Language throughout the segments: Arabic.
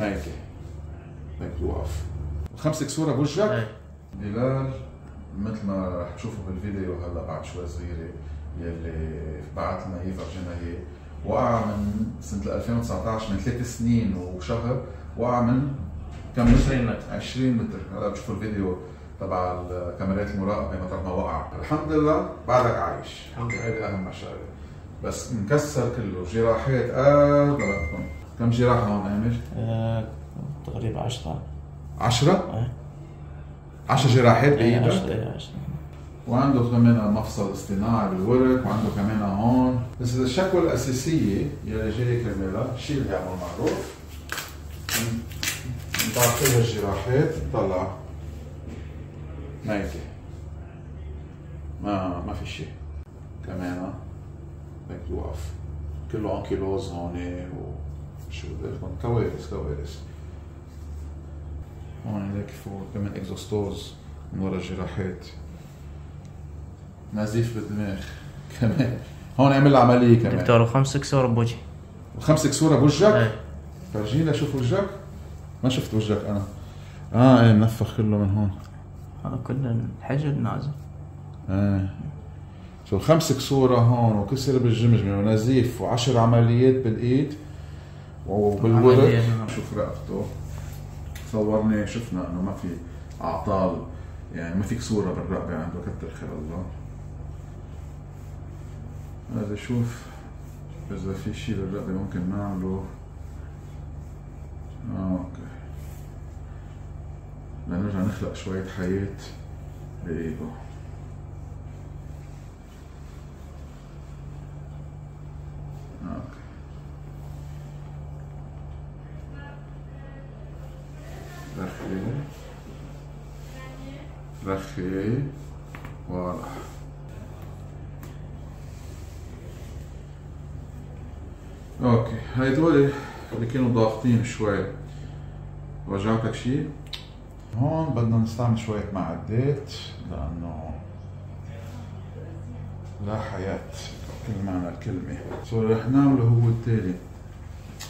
ميتة هيك توقف خمس كسورة بوجهك؟ بلال مثل ما رح تشوفوا بالفيديو هلا بعد شوي صغيرة يلي بعت لنا إياه فرجينا إياه. وقع من سنة 2019 من ثلاث سنين وشهر وقع من كم متر؟ 20 متر. 20 متر. هلا بتشوفوا الفيديو تبع الكاميرات المراقبة متى ما وقع. الحمد لله. بعدك عايش. الحمد لله. هيدي أهم شغله بس مكسر كله. جراحات قد بلدكم. كم جراحة هون عامل؟ تقريبا 10 10 إيه. 10 جراحات بايدك 10 إيه 10 وعنده كمان مفصل اصطناعي بالورك وعنده كمان هون. بس الشكوى الأساسية يلي جاي كرمالها الشيء اللي يعمل معروف. نطلع كل هالجراحات نطلع ميتة ما ما في شيء كمان هيك توقف كله ankylose هون وشو بدي لكم كوارث كوارث هون هيك فوق كمان exostose من ورا الجراحات نزيف بالدماغ كمان هون عمل عملية كمان دكتور وخمس كسور بوجهي خمس كسورة بوجهك إيه فرجينا شوف وجهك ما شفت وجهك أنا آه إيه منفخ كله من هون هذا كله الحجر نازل إيه شو خمس كسورة هون وكسر بالجمجمة ونزيف وعشر عمليات بالايد نعم. شوف رقبته. صورني شفنا إنه ما في أعطال. يعني ما في كسورة بالرقبة عنده كتر خير الله. هذا شوف إذا في شيء بالرقبة ممكن نعمله. آه أوكي. لنرجع نخلق شوية حياة بإيده رخي رخي واضح. Okay. هيدول اللي كانوا ضاغطين شوي. وجعتك شيء؟ هون بدنا نستعمل شوية معدات لأنه لا حياة بكل معنى الكلمة. So رح نعمله هو التالي.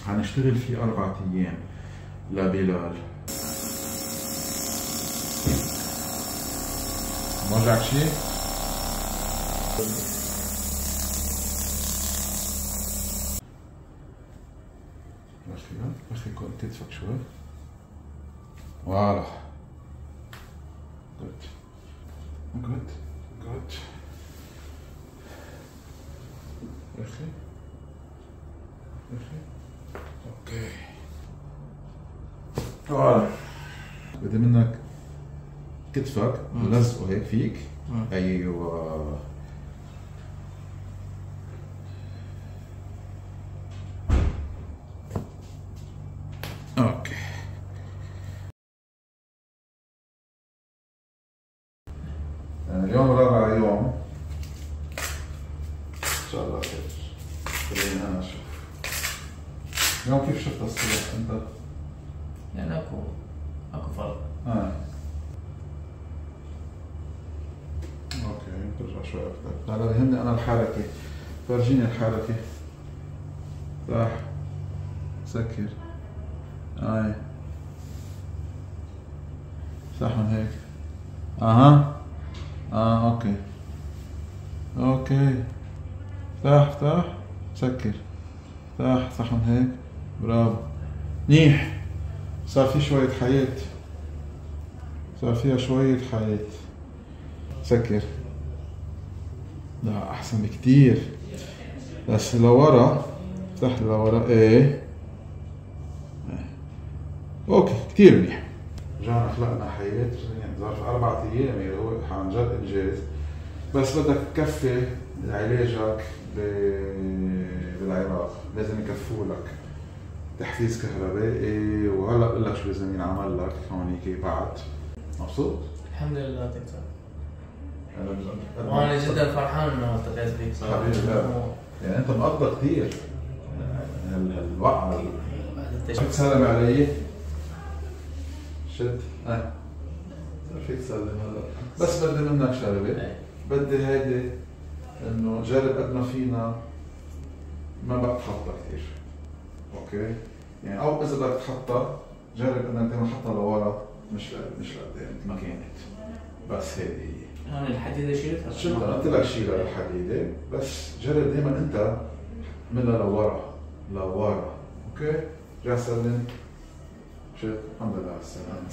حنشتغل فيه أربعة أيام لبلال. موجعك شيء؟ رخي رخي كون كتفك شوي واضح Good. Good. Good. رخي رخي أوكي واضح بدي منك كتفك. لزقه هيك فيك. مم. أيوه. Okay. يعني اليوم رابع يوم. إن شاء الله خير. خليني أنا أشوف اليوم كيف شفت الصبح أنت؟ يعني اكو أكو فرق. آه. Okay ترجع شوي أكثر هلا بيهمني أنا الحركه فرجيني الحركه صح سكر. آي. صح من هيك. أها. آه okay. Okay. صح صح. سكر. صح صح من هيك. برافو. منيح صار في شوية حياة. صار فيها شوية حياة. سكر. لا أحسن بكتير. بس لورا افتح لورا إيه إيه. أوكي كتير منيح. رجعنا خلقنا حياة يعني ظرف أربعة أيام اللي هو عن جد إنجاز. بس بدك تكفي علاجك بالعراق. لازم يكفوا لك تحفيز كهربائي وهلأ بقول لك شو لازم ينعمل لك هونيك بعد. مبسوط؟ الحمد لله دكتور. وأنا جدا فرحان إنه التقيت بيك صراحة. يعني أنت مقضى كثير هال- هالوقعه تسلم. علي شد. آه. فيك تسلم هلا. بس بدي منك شغلة. إيه. بدي هيدي إنه جرب قد ما فينا. ما بقى تحطها كثير أوكي؟ يعني أو إذا بدك تحطها جرب إنك دائما تحطها لورا. مش مش لقدام ما كانت. بس هيك هي. يعني الحديدة شيلتها؟ شلتها قلت لك شيلها الحديدة بس جرب دائما أنت منها لورا لورا أوكي؟ رجع سلم شفت الحمد لله على السلامه